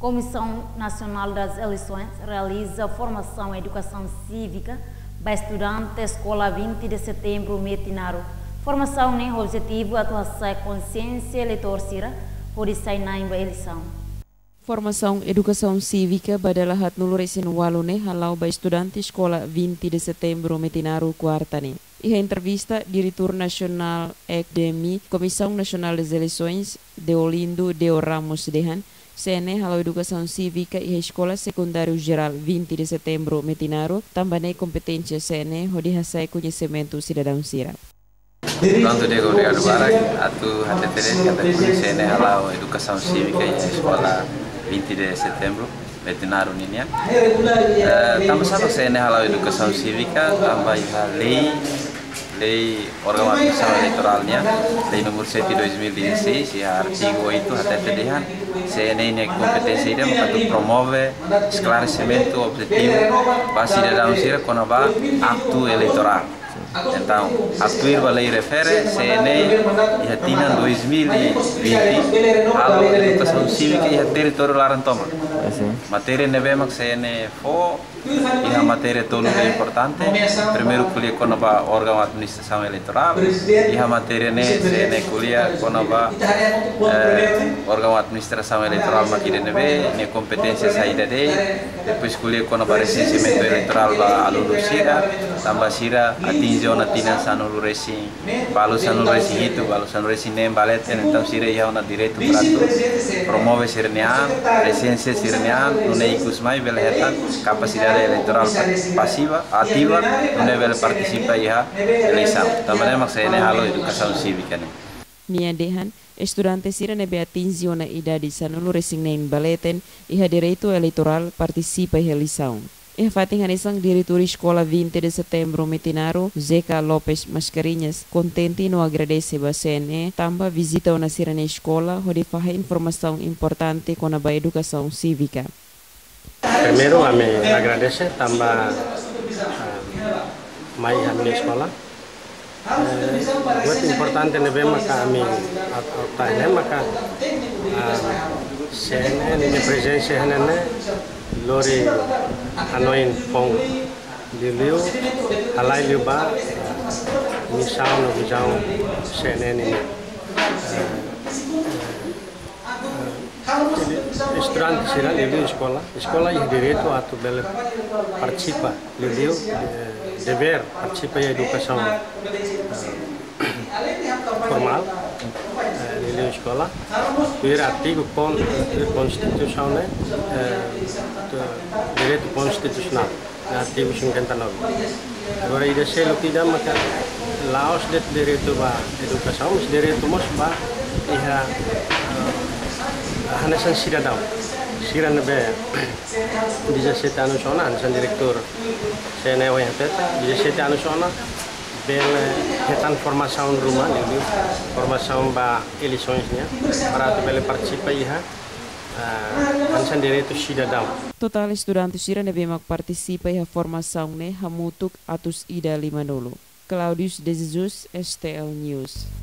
Comissão Nacional das Eleições realiza formação em educação cívica para estudantes da Escola 20 de Setembro Metinaro. Formação tem objetivo atuação consciência eleitor sira, por isso na eleição. Formação Educação Cívica badalahat nuluresin walune halau ba estudante Escola 20 de Setembro Metinaro Quartani. E a entrevista diretor nacional Academy Comissão Nacional das Eleições de Olindo de Ramos Dehan CNE Halo Educação Cívica e a Escola Secundária Geral 20 de Setembro Metinaro também competência CNE onde recebe conhecimento cidadão Sira. Pronto dia obrigado Barak, atu HTTD kata CNE Halo Educação Cívica e a Escola 20 de Setembro Metinaro Ninia. Uh, sama CNE Halo Educação Cívica tambah lei lei administração eletoralnya lei nomor 7 2016 e artigo 8 até TDH CNE ne competência ida untuk promove esclarecimento objetivo para cidadãos ir quando vai acto eleitoral então, a lei refere CNE e Hatina 2020 a educação cívica e a território Larantoma. Matéria nevemak CNE fo e a matéria todo é importante. Primeiro kuliah quando vai órgão administração eleitoral e a matéria ne CNE kuliah quando vai órgão administração eleitoral makide neve, ne competência saída de, depois kuliah quando vai recenseamento eleitoral ba aluno sira, tambah sira atinge ona tina sanulu racing, balu sanulu racing itu, balu sanulu racing nem balet então sira ia ona direito prato promove sirnean, recense sirnean, nune ikus mai belehetan capacidade eleitoral pasiva, ativa, nune bele participa ia eleição. Também maksudnya halo educação cívica nih. Nia Dehan, estudante sira nebe atinge ona idade sanulu racing nem baleten, iha direito eleitoral participa eleição. E fating hanisang diretor Escola 20 de Setembro Metinaro, Zeca Lopes Mascarinhas, contente no agradece a CNE, tamba visita na sirene escola, onde faz informação importante com a educação cívica. Primeiro, a me agradece, tamba uh, mai minha escola. Uh, muito importante bem maka kami atau tanya maka CNE ni presença ne lori hanoin pong liliu halai liu ba misau no bijau CNN ini estudante será liliu escola. Escola yang direito atau bele participa liliu dever participa em educação formal liliu escola vir artigo con constituição né direito constitucional artigo 59 agora ida se lo tidak maka laos det direito ba educação mas direito mos ba iha hanasan cidadão siran be bisa seta anu sona hanasan direktur. Sene wa teta bisa seta anu sona bel hetan formação rumah ini formação ba eleiçõesnya para tu bele participa iha uh, direito cidadão Total estudantes sira nebe mak participa iha formação ne hamutuk atus ida lima dulu. Claudius de Jesus, STL News.